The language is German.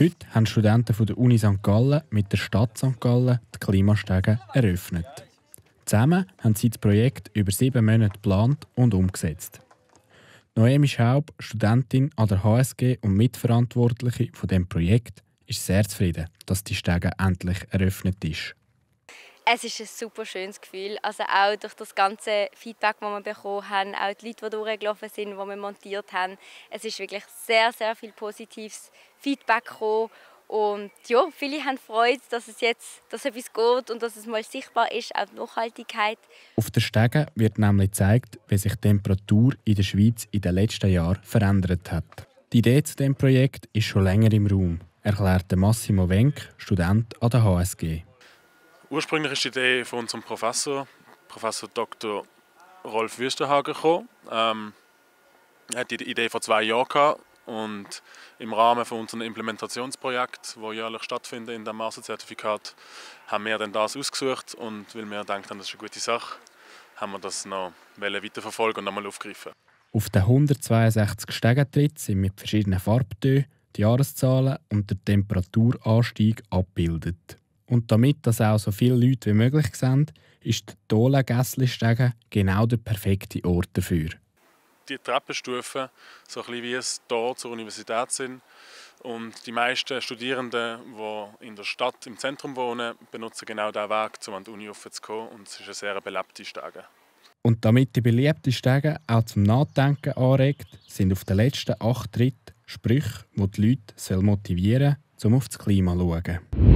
Heute haben Studenten von der Uni St. Gallen mit der Stadt St. Gallen die Klimastege eröffnet. Zusammen haben sie das Projekt über sieben Monate geplant und umgesetzt. Noemi Schaub, Studentin an der HSG und Mitverantwortliche von dem Projekt, ist sehr zufrieden, dass die Stege endlich eröffnet ist. Es ist ein super schönes Gefühl. Also auch durch das ganze Feedback, das wir bekommen haben, auch die Leute, die durchgelaufen sind, die wir montiert haben. Es ist wirklich sehr, sehr viel positives Feedback gekommen. Und ja, viele haben Freude, dass es jetzt dass etwas geht und dass es mal sichtbar ist, auch die Nachhaltigkeit. Auf der Stege wird nämlich gezeigt, wie sich die Temperatur in der Schweiz in den letzten Jahren verändert hat. Die Idee zu diesem Projekt ist schon länger im Raum, erklärte Massimo Wenk, Student an der HSG. Ursprünglich ist die Idee von unserem Professor, Professor Dr. Rolf Wüsterhagen, gekommen. Ähm, er hat die Idee vor zwei Jahren gehabt und im Rahmen von unserem Implementationsprojekt, wo jährlich stattfindet in dem Masterzertifikat, haben wir dann das ausgesucht und weil wir denken, das ist eine gute Sache, haben wir das noch weiterverfolgen und nochmal aufgreifen. Auf den 162 Stegentritten sind mit verschiedenen Farbtönen die Jahreszahlen und der Temperaturanstieg abgebildet. Und damit das auch so viele Leute wie möglich sehen, ist der Tola Gässli-Stege genau der perfekte Ort dafür. Die Treppenstufen, so ein bisschen wie es hier zur Universität sind. Und die meisten Studierenden, die in der Stadt im Zentrum wohnen, benutzen genau diesen Weg, um an die Uni zu kommen. Und es ist eine sehr belebte Stege. Und damit die beliebten Stege auch zum Nachdenken anregt, sind auf den letzten acht Tritten Sprüche, die die Leute motivieren sollen, um auf das Klima zu schauen.